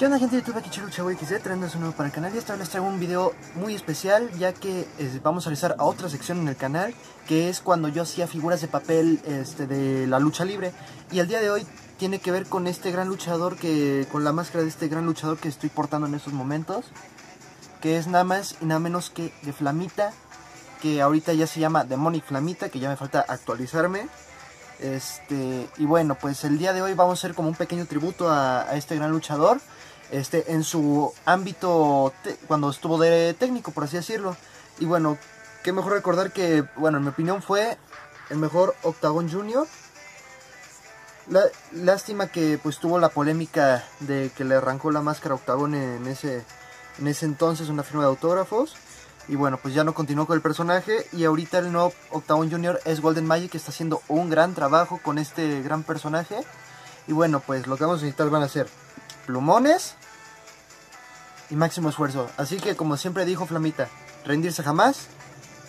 ¿Qué onda gente de YouTube? Aquí Chirucha XD trayendo un nuevo para el canal. Y esta vez les traigo un video muy especial ya que eh, vamos a realizar a otra sección en el canal que es cuando yo hacía figuras de papel este, de la lucha libre. Y el día de hoy tiene que ver con este gran luchador que con la máscara de este gran luchador que estoy portando en estos momentos que es nada más y nada menos que de Flamita que ahorita ya se llama Demonic Flamita que ya me falta actualizarme. Este, y bueno, pues el día de hoy vamos a hacer como un pequeño tributo a, a este gran luchador este, en su ámbito cuando estuvo de técnico, por así decirlo. Y bueno, qué mejor recordar que, bueno, en mi opinión fue el mejor Octagon Junior. La, lástima que pues tuvo la polémica de que le arrancó la máscara Octagon en ese, en ese entonces, una firma de autógrafos. Y bueno, pues ya no continuó con el personaje. Y ahorita el nuevo Octagon Junior es Golden Magic, que está haciendo un gran trabajo con este gran personaje. Y bueno, pues lo que vamos a necesitar van a ser plumones y máximo esfuerzo. Así que como siempre dijo Flamita, rendirse jamás,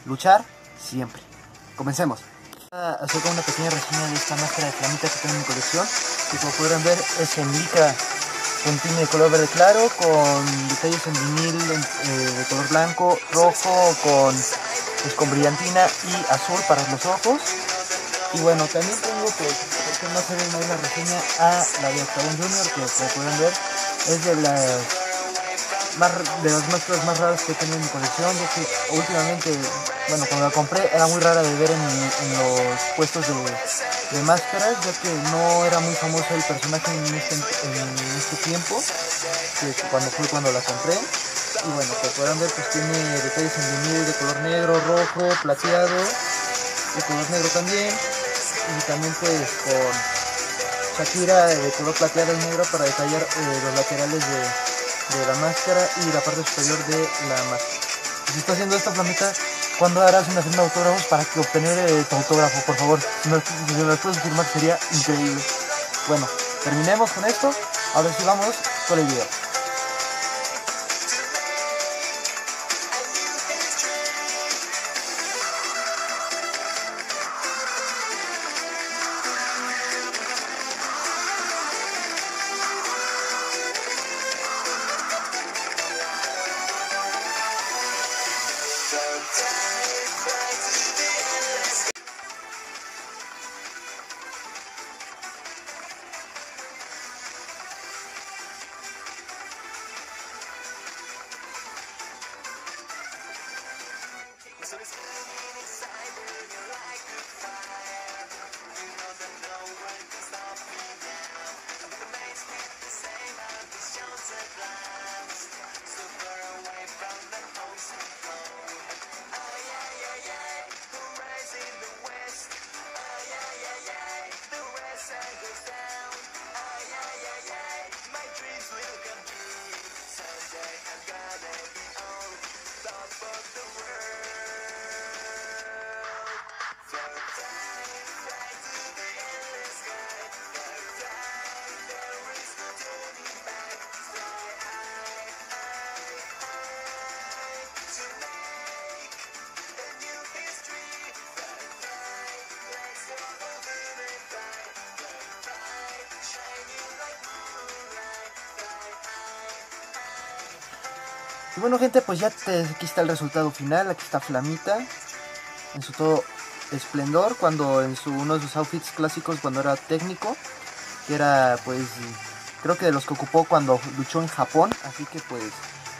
luchar siempre. Comencemos. Voy a hacer una pequeña reseña de esta máscara de Flamita que tengo en mi colección. Y como podrán ver es en lica con pine de color verde claro, con detalles en vinil eh, de color blanco, rojo, con, pues, con brillantina y azul para los ojos. Y bueno, también tengo, pues, porque no hacer una reseña a la de Octagon Junior, que como pueden ver es de las más, de las máscaras más raras que he tenido en mi colección, ya que últimamente, bueno, cuando la compré era muy rara de ver en, los puestos de, de, máscaras, ya que no era muy famoso el personaje en este, en este tiempo, que cuando fue cuando la compré. Y bueno, como podrán ver, pues tiene detalles en vinil de color negro, rojo, plateado, de color negro también, y también pues con Shakira de color plateado y negro para detallar eh, los laterales de, de la máscara y la parte superior de la máscara. Si está haciendo esta flamita, ¿cuándo harás una firma de autógrafos para obtener eh, tu autógrafo, por favor? Si me, lo puedes firmar sería increíble. Bueno, terminemos con esto. Ahora sí vamos con el video. So this Y bueno gente, pues ya te, aquí está el resultado final, aquí está Flamita en su todo esplendor, cuando en su, uno de sus outfits clásicos cuando era técnico, que era pues creo que de los que ocupó cuando luchó en Japón, así que pues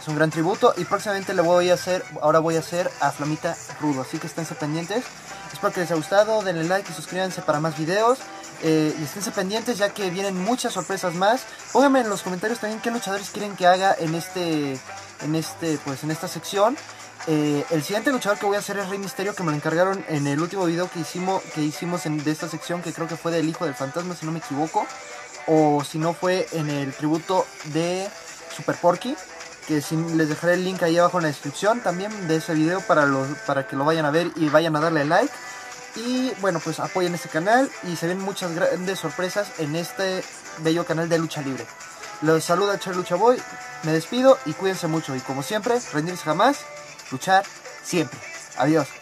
es un gran tributo y próximamente le voy a hacer, ahora voy a hacer a Flamita Rudo, así que esténse pendientes, espero que les haya gustado, denle like y suscríbanse para más videos. Eh, y esténse pendientes ya que vienen muchas sorpresas más. Pónganme en los comentarios también qué luchadores quieren que haga en este en este pues en esta sección. Eh, el siguiente luchador que voy a hacer es Rey Misterio, que me lo encargaron en el último video que hicimos, que hicimos en, de esta sección, que creo que fue del Hijo del Fantasma, si no me equivoco. O si no fue en el tributo de Super Porky, que les dejaré el link ahí abajo en la descripción también de ese video para, los, para que lo vayan a ver y vayan a darle like. Y bueno, pues apoyen este canal y se ven muchas grandes sorpresas en este bello canal de lucha libre. Los saluda Char Lucha Boy, me despido y cuídense mucho y como siempre, rendirse jamás, luchar siempre. Adiós.